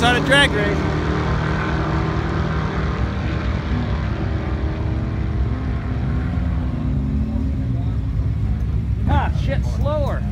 goes on a drag race. Ah, shit, slower.